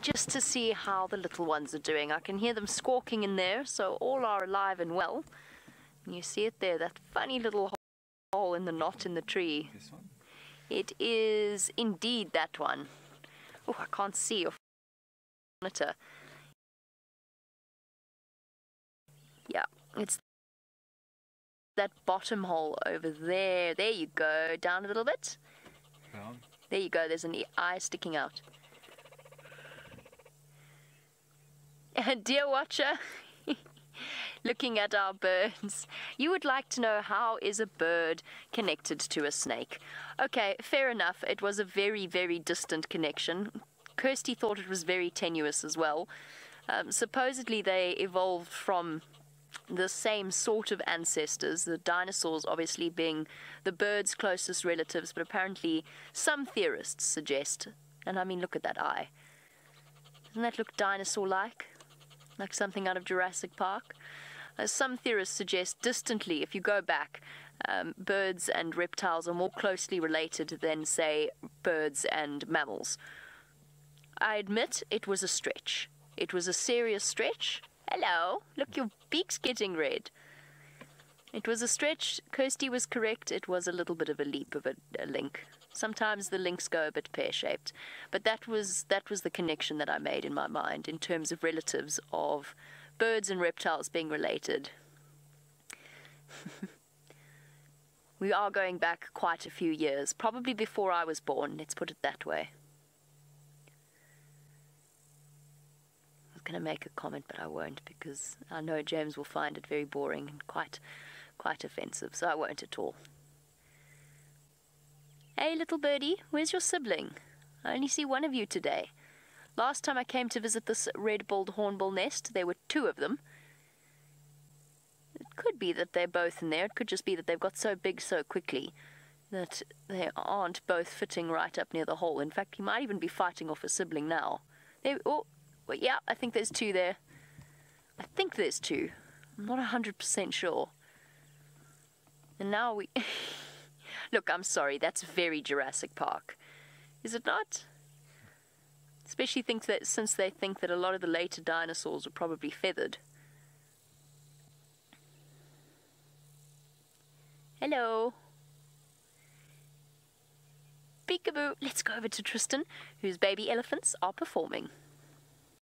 just to see how the little ones are doing. I can hear them squawking in there, so all are alive and well. And you see it there, that funny little hole in the knot in the tree. This one? It is indeed that one. Oh, I can't see your monitor. Yeah, it's that bottom hole over there. There you go. Down a little bit. Down. There you go. There's an eye sticking out. Dear watcher, looking at our birds, you would like to know how is a bird connected to a snake? Okay, fair enough. It was a very, very distant connection. Kirsty thought it was very tenuous as well. Um, supposedly, they evolved from the same sort of ancestors, the dinosaurs obviously being the bird's closest relatives, but apparently some theorists suggest, and I mean, look at that eye. Doesn't that look dinosaur like? Like something out of Jurassic Park? Uh, some theorists suggest distantly, if you go back, um, birds and reptiles are more closely related than, say, birds and mammals. I admit it was a stretch. It was a serious stretch. Hello, look, your beak's getting red. It was a stretch. Kirsty was correct. It was a little bit of a leap of a, a link. Sometimes the links go a bit pear-shaped, but that was that was the connection that I made in my mind in terms of relatives of birds and reptiles being related. we are going back quite a few years, probably before I was born. Let's put it that way. I was going to make a comment, but I won't because I know James will find it very boring and quite, quite offensive, so I won't at all. Hey, little birdie, where's your sibling? I only see one of you today. Last time I came to visit this red-billed hornbill nest, there were two of them. It could be that they're both in there. It could just be that they've got so big so quickly that they aren't both fitting right up near the hole. In fact, he might even be fighting off a sibling now. There, oh, well, yeah, I think there's two there. I think there's two. I'm not 100% sure. And now we... Look, I'm sorry, that's very Jurassic Park. Is it not? Especially think that since they think that a lot of the later dinosaurs were probably feathered. Hello. Peekaboo. Let's go over to Tristan, whose baby elephants are performing.